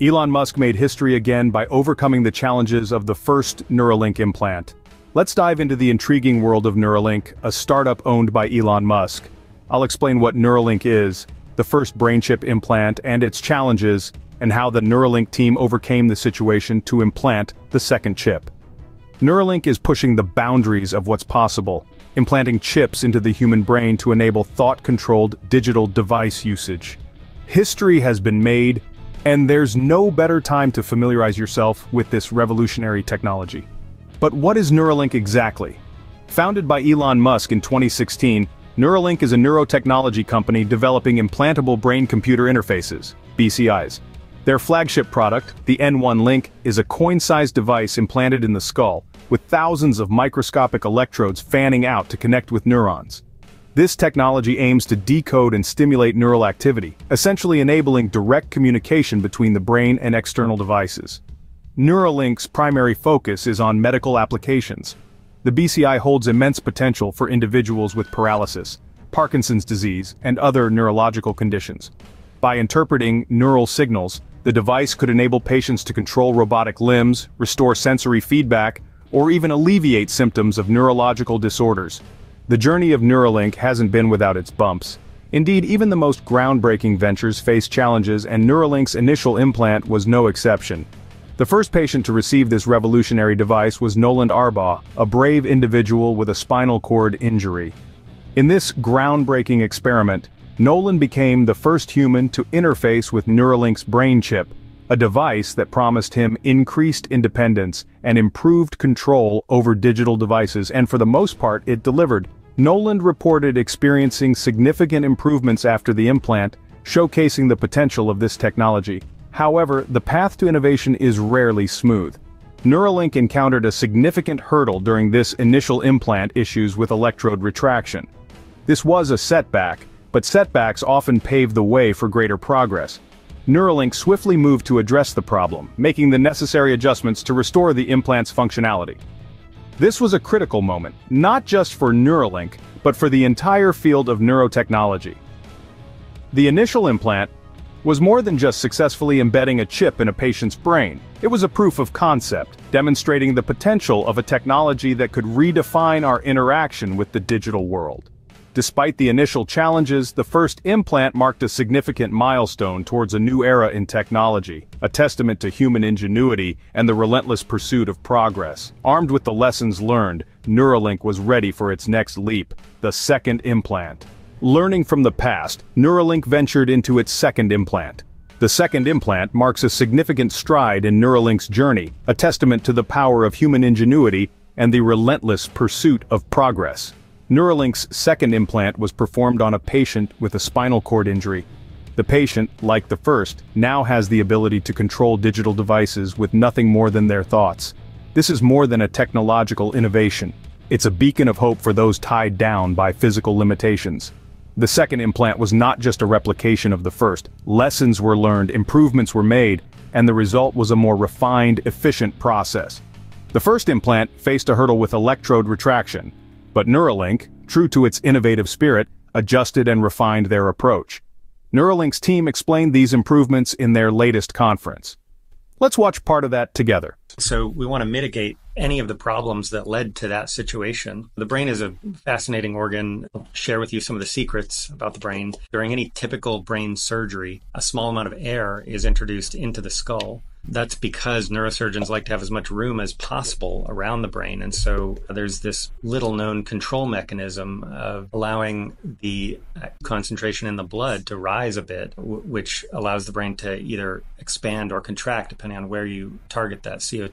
Elon Musk made history again by overcoming the challenges of the first Neuralink implant. Let's dive into the intriguing world of Neuralink, a startup owned by Elon Musk. I'll explain what Neuralink is, the first brain chip implant and its challenges, and how the Neuralink team overcame the situation to implant the second chip. Neuralink is pushing the boundaries of what's possible, implanting chips into the human brain to enable thought-controlled digital device usage. History has been made, and there's no better time to familiarize yourself with this revolutionary technology. But what is Neuralink exactly? Founded by Elon Musk in 2016, Neuralink is a neurotechnology company developing implantable brain-computer interfaces, BCIs. Their flagship product, the N1 Link, is a coin-sized device implanted in the skull, with thousands of microscopic electrodes fanning out to connect with neurons. This technology aims to decode and stimulate neural activity, essentially enabling direct communication between the brain and external devices. Neuralink's primary focus is on medical applications. The BCI holds immense potential for individuals with paralysis, Parkinson's disease, and other neurological conditions. By interpreting neural signals, the device could enable patients to control robotic limbs, restore sensory feedback, or even alleviate symptoms of neurological disorders. The journey of Neuralink hasn't been without its bumps. Indeed, even the most groundbreaking ventures face challenges and Neuralink's initial implant was no exception. The first patient to receive this revolutionary device was Noland Arbaugh, a brave individual with a spinal cord injury. In this groundbreaking experiment, Nolan became the first human to interface with Neuralink's brain chip, a device that promised him increased independence and improved control over digital devices and for the most part it delivered. Noland reported experiencing significant improvements after the implant, showcasing the potential of this technology. However, the path to innovation is rarely smooth. Neuralink encountered a significant hurdle during this initial implant issues with electrode retraction. This was a setback, but setbacks often pave the way for greater progress. Neuralink swiftly moved to address the problem, making the necessary adjustments to restore the implant's functionality. This was a critical moment, not just for Neuralink, but for the entire field of neurotechnology. The initial implant was more than just successfully embedding a chip in a patient's brain. It was a proof of concept, demonstrating the potential of a technology that could redefine our interaction with the digital world. Despite the initial challenges, the first implant marked a significant milestone towards a new era in technology, a testament to human ingenuity and the relentless pursuit of progress. Armed with the lessons learned, Neuralink was ready for its next leap, the second implant. Learning from the past, Neuralink ventured into its second implant. The second implant marks a significant stride in Neuralink's journey, a testament to the power of human ingenuity and the relentless pursuit of progress. Neuralink's second implant was performed on a patient with a spinal cord injury. The patient, like the first, now has the ability to control digital devices with nothing more than their thoughts. This is more than a technological innovation. It's a beacon of hope for those tied down by physical limitations. The second implant was not just a replication of the first. Lessons were learned, improvements were made, and the result was a more refined, efficient process. The first implant faced a hurdle with electrode retraction, but Neuralink, true to its innovative spirit, adjusted and refined their approach. Neuralink's team explained these improvements in their latest conference. Let's watch part of that together. So we want to mitigate any of the problems that led to that situation. The brain is a fascinating organ. I'll share with you some of the secrets about the brain. During any typical brain surgery, a small amount of air is introduced into the skull. That's because neurosurgeons like to have as much room as possible around the brain. And so there's this little known control mechanism of allowing the uh, concentration in the blood to rise a bit, which allows the brain to either expand or contract depending on where you target that CO2.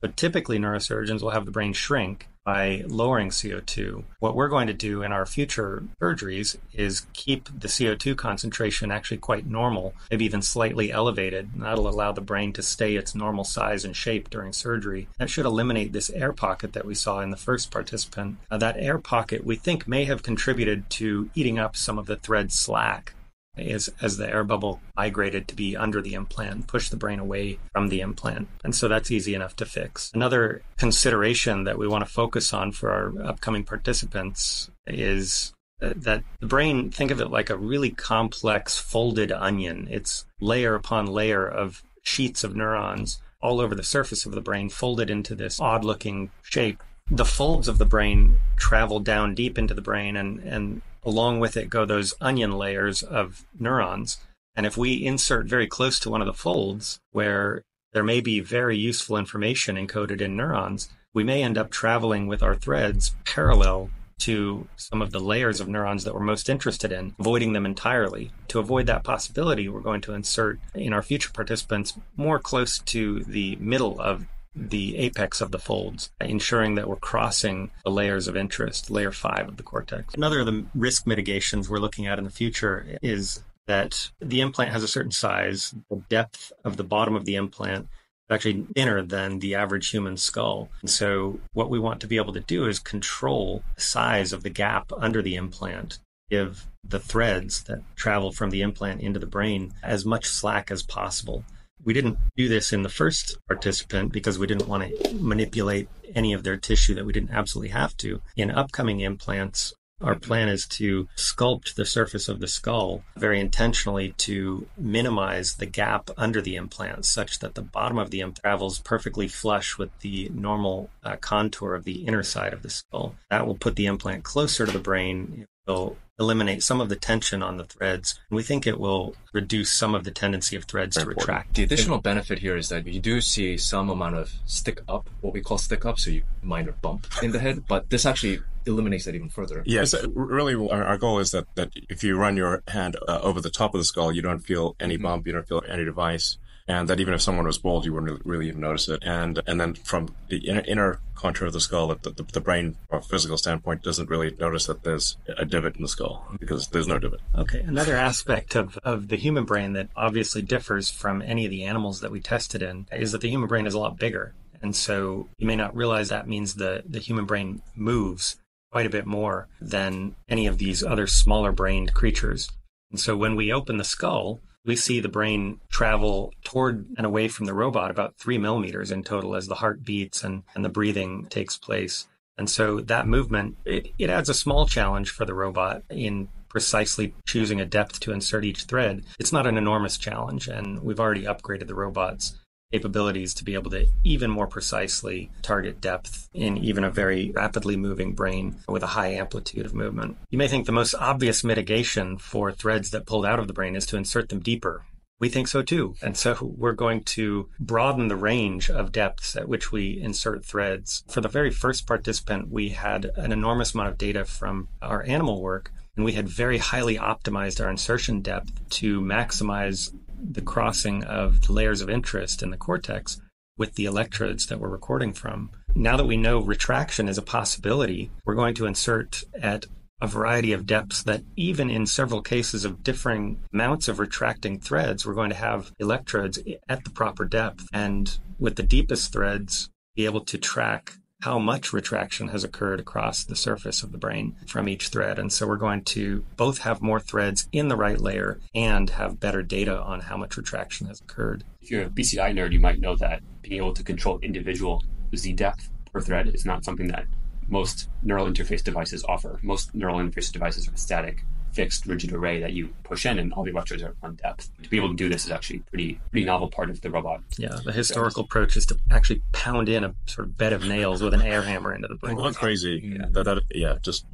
But typically, neurosurgeons will have the brain shrink by lowering CO2. What we're going to do in our future surgeries is keep the CO2 concentration actually quite normal, maybe even slightly elevated. That'll allow the brain to stay its normal size and shape during surgery. That should eliminate this air pocket that we saw in the first participant. Uh, that air pocket we think may have contributed to eating up some of the thread slack as, as the air bubble migrated to be under the implant, push the brain away from the implant. And so that's easy enough to fix. Another consideration that we want to focus on for our upcoming participants is uh, that the brain, think of it like a really complex folded onion. It's layer upon layer of sheets of neurons all over the surface of the brain, folded into this odd looking shape. The folds of the brain travel down deep into the brain, and, and along with it go those onion layers of neurons. And if we insert very close to one of the folds where there may be very useful information encoded in neurons, we may end up traveling with our threads parallel to some of the layers of neurons that we're most interested in, avoiding them entirely. To avoid that possibility, we're going to insert in our future participants more close to the middle of the apex of the folds, ensuring that we're crossing the layers of interest, layer five of the cortex. Another of the risk mitigations we're looking at in the future is that the implant has a certain size, the depth of the bottom of the implant is actually thinner than the average human skull. And so what we want to be able to do is control the size of the gap under the implant, give the threads that travel from the implant into the brain as much slack as possible. We didn't do this in the first participant because we didn't want to manipulate any of their tissue that we didn't absolutely have to. In upcoming implants, our plan is to sculpt the surface of the skull very intentionally to minimize the gap under the implant such that the bottom of the implant travels perfectly flush with the normal uh, contour of the inner side of the skull. That will put the implant closer to the brain. It will eliminate some of the tension on the threads. We think it will reduce some of the tendency of threads Very to important. retract. The additional benefit here is that you do see some amount of stick up, what we call stick up, so you minor bump in the head, but this actually eliminates that even further. Yes, really, our, our, goal is that, that if you run your hand uh, over the top of the skull, you don't feel any mm-hmm. bump, you don't feel any device and that even if someone was bald, you wouldn't really even notice it. And and then from the inner, inner contour of the skull, the, the, the, brain, from a physical standpoint, doesn't really notice that there's a divot in the skull because there's no divot. Okay, another aspect of, of the human brain that obviously differs from any of the animals that we tested in is that the human brain is a lot bigger. And so you may not realize that means the, the human brain moves quite a bit more than any of these other smaller brained creatures. And so when we open the skull, we see the brain travel toward and away from the robot about three millimeters in total as the heart beats and, and the breathing takes place. And so that movement, it, it adds a small challenge for the robot in precisely choosing a depth to insert each thread. It's not an enormous challenge, and we've already upgraded the robots capabilities to be able to even more precisely target depth in even a very rapidly moving brain with a high amplitude of movement. You may think the most obvious mitigation for threads that pulled out of the brain is to insert them deeper. We think so too. And so we're going to broaden the range of depths at which we insert threads. For the very first participant, we had an enormous amount of data from our animal work, and we had very highly optimized our insertion depth to maximize the crossing of the layers of interest in the cortex with the electrodes that we're recording from. Now that we know retraction is a possibility, we're going to insert at a variety of depths that even in several cases of differing amounts of retracting threads, we're going to have electrodes at the proper depth. And with the deepest threads, be able to track how much retraction has occurred across the surface of the brain from each thread. And so we're going to both have more threads in the right layer and have better data on how much retraction has occurred. If you're a BCI nerd, you might know that being able to control individual Z depth per thread is not something that most neural interface devices offer. Most neural interface devices are static fixed rigid array that you push in and all the electrodes are on depth. To be able to do this is actually pretty pretty novel part of the robot. Yeah, the historical approach is to actually pound in a sort of bed of nails with an air hammer into the brain. Well, crazy. Yeah. That, that, yeah, just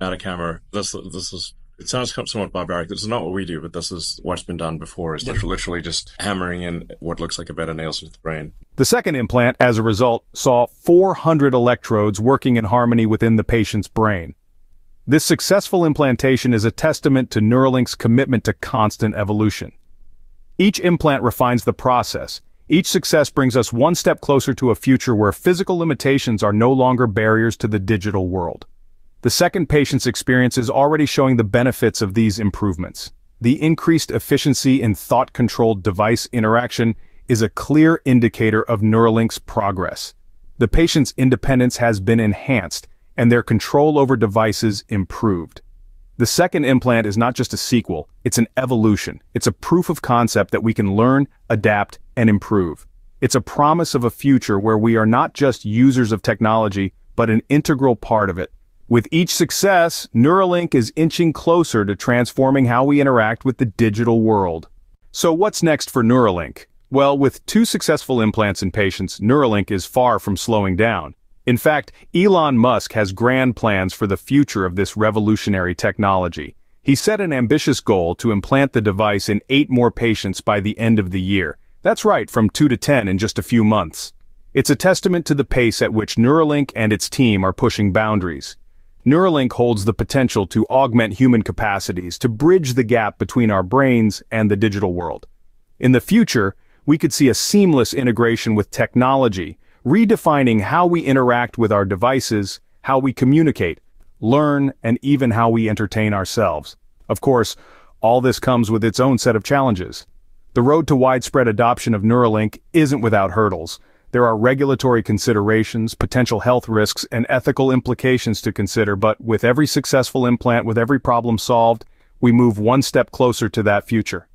out of camera. This this is it sounds somewhat barbaric. This is not what we do, but this is what's been done before. Is literally just hammering in what looks like a bed of nails into the brain. The second implant, as a result, saw 400 electrodes working in harmony within the patient's brain. This successful implantation is a testament to Neuralink's commitment to constant evolution. Each implant refines the process. Each success brings us one step closer to a future where physical limitations are no longer barriers to the digital world. The second patient's experience is already showing the benefits of these improvements. The increased efficiency in thought-controlled device interaction is a clear indicator of Neuralink's progress. The patient's independence has been enhanced, and their control over devices improved. The second implant is not just a sequel, it's an evolution. It's a proof of concept that we can learn, adapt, and improve. It's a promise of a future where we are not just users of technology, but an integral part of it. With each success, Neuralink is inching closer to transforming how we interact with the digital world. So what's next for Neuralink? Well, with two successful implants in patients, Neuralink is far from slowing down. In fact, Elon Musk has grand plans for the future of this revolutionary technology. He set an ambitious goal to implant the device in eight more patients by the end of the year. That's right, from 2 to 10 in just a few months. It's a testament to the pace at which Neuralink and its team are pushing boundaries. Neuralink holds the potential to augment human capacities to bridge the gap between our brains and the digital world. In the future, we could see a seamless integration with technology, redefining how we interact with our devices, how we communicate, learn, and even how we entertain ourselves. Of course, all this comes with its own set of challenges. The road to widespread adoption of Neuralink isn't without hurdles. There are regulatory considerations, potential health risks, and ethical implications to consider, but with every successful implant, with every problem solved, we move one step closer to that future.